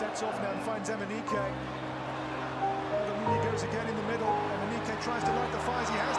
sets off now and finds Emenike. Emenike goes again in the middle. Emenike tries to light the fires. He has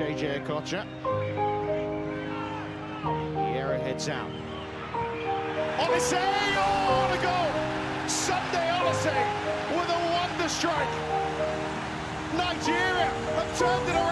JJ Okocha. Hierro heads out. Oliseh! Oh, what a goal! Sunday Oliseh with a wonder strike. Nigeria have turned it around.